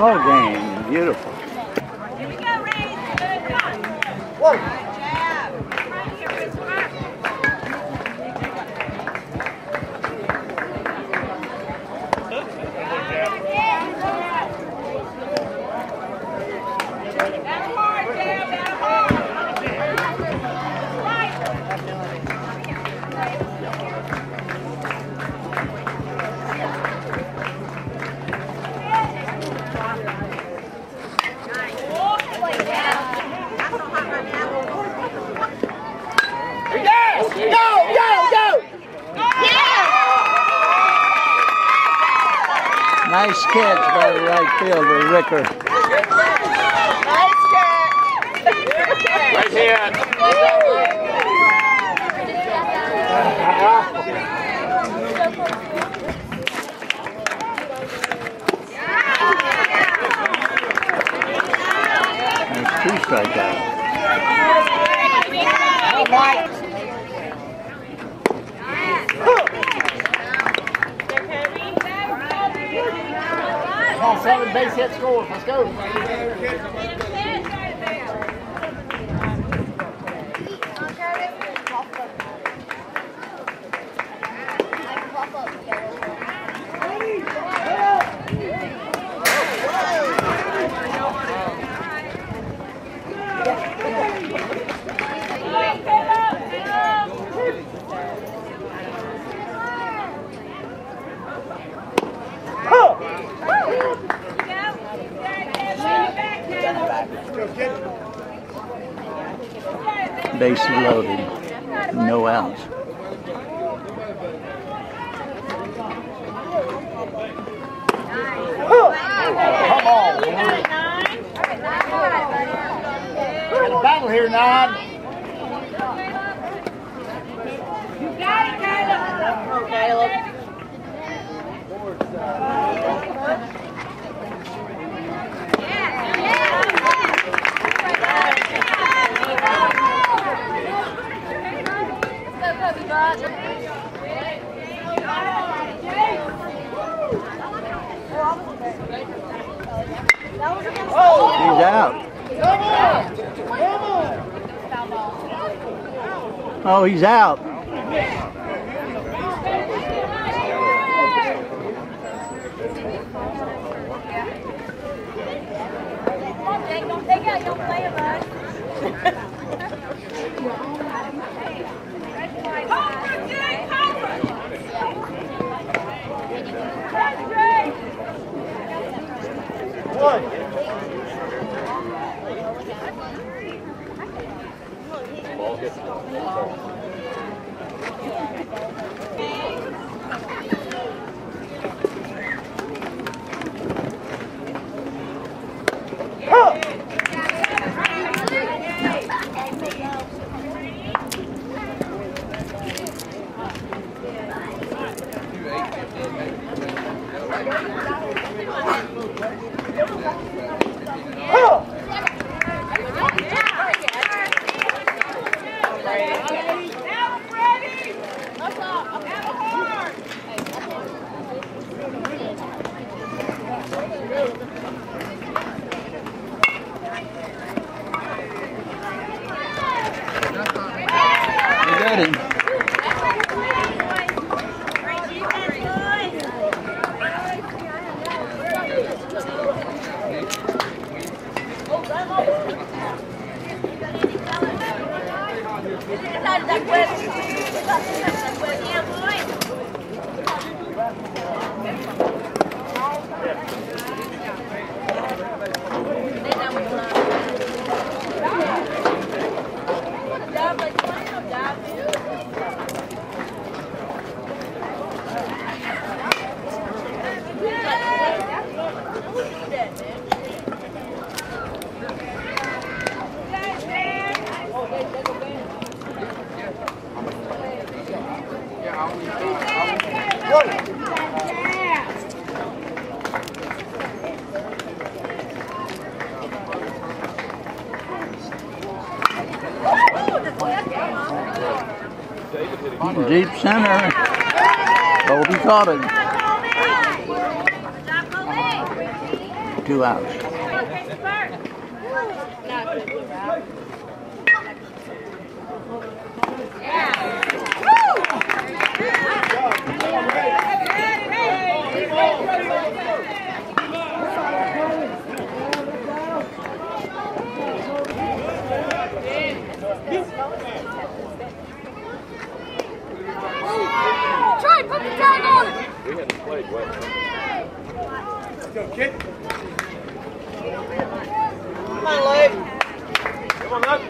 ball game. Beautiful. Nice catch by the right fielder, Ricker. Right hand. That's two strikeouts. Come oh, on, seven base hit scores. Let's go. Bases loaded. No outs. Come on. Got a battle here, nine. Oh, he's out. Don't take out, don't play it, bud. Están de acuerdo. Deep center. Kobe caught it. two outs. Trey, put the tag on it. We hadn't played well. Go, kid. Come on, Leg. Come on, up.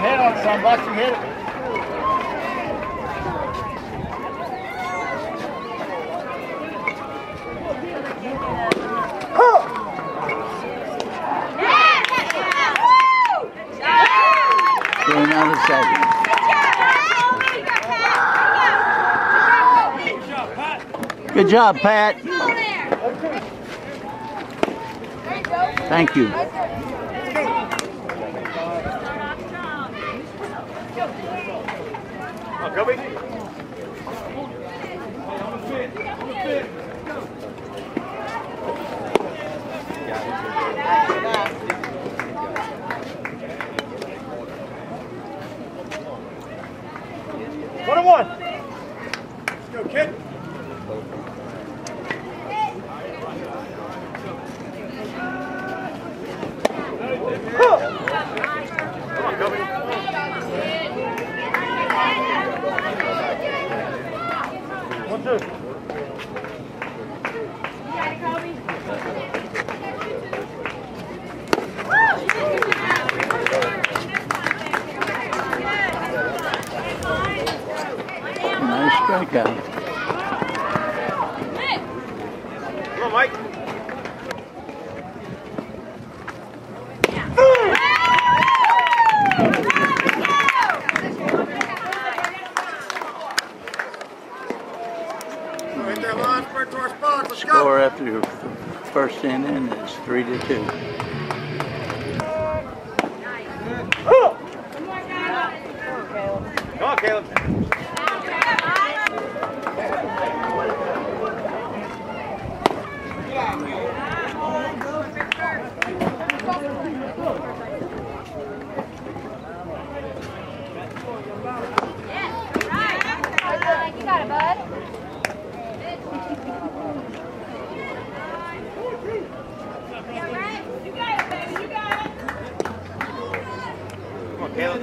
Head on it, son. Watch you hit it. Going out of second. Good job, Pat. Thank you. Kobe. Nice strikeout. Come on, Mike. Hit that line, spread to our spots. Let's go. Score after your first inning is three to two. Come on, Caleb. You got it, bud. You got it, baby. You got it. Come on, Caleb.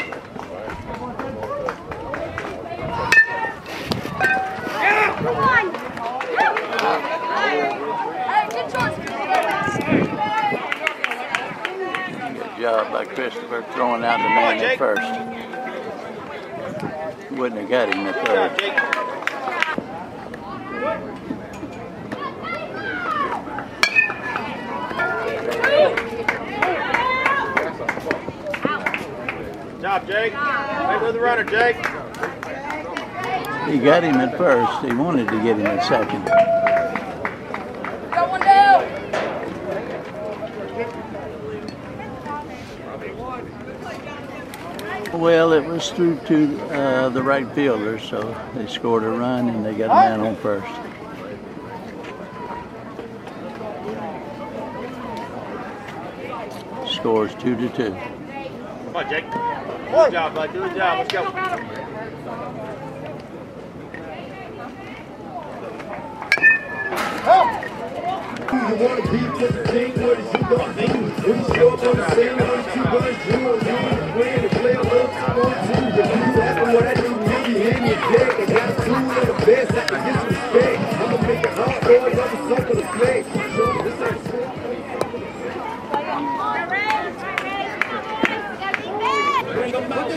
Come on. Hey, good choice. By Christopher throwing out the man at first. Wouldn't have got him at third. Job, Jake. Stay with the runner, Jake. He got him at first. He wanted to get him at second. Well, it was through to uh, the right fielder, so they scored a run and they got a man on first. Scores two to two. Come on, Jake. Good job, bud. Do the job. Let's go. You wanna be just a king, what is you gonna do? You show up on the scene,